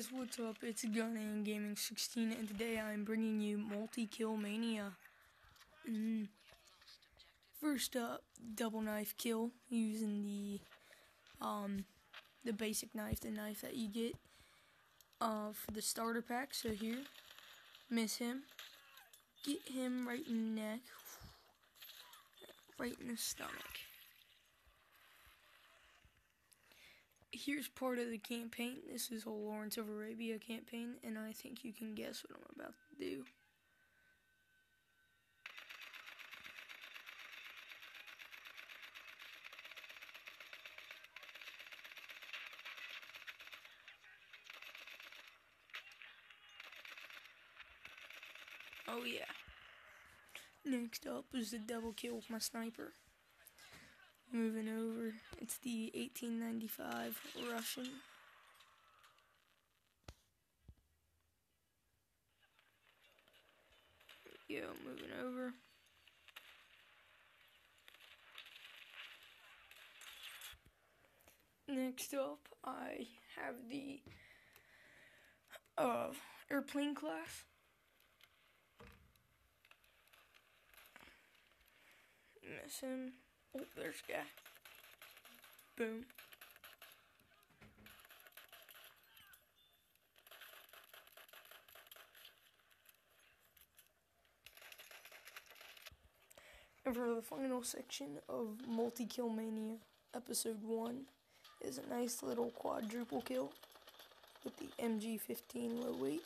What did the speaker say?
guys, what's up? It's Gunning Gaming 16 and today I'm bringing you Multi-Kill Mania. Mm. First up, double knife kill using the um the basic knife, the knife that you get uh, for the starter pack. So here, miss him, get him right in the neck, right in the stomach. Here's part of the campaign. This is a Lawrence of Arabia campaign, and I think you can guess what I'm about to do. Oh yeah. Next up is the double kill with my sniper. Moving over, it's the 1895 Russian. Yeah, moving over. Next up, I have the uh, airplane class. Missing. Oh, there's a guy. Boom. And for the final section of Multi Kill Mania, episode 1 is a nice little quadruple kill with the MG15 low weight.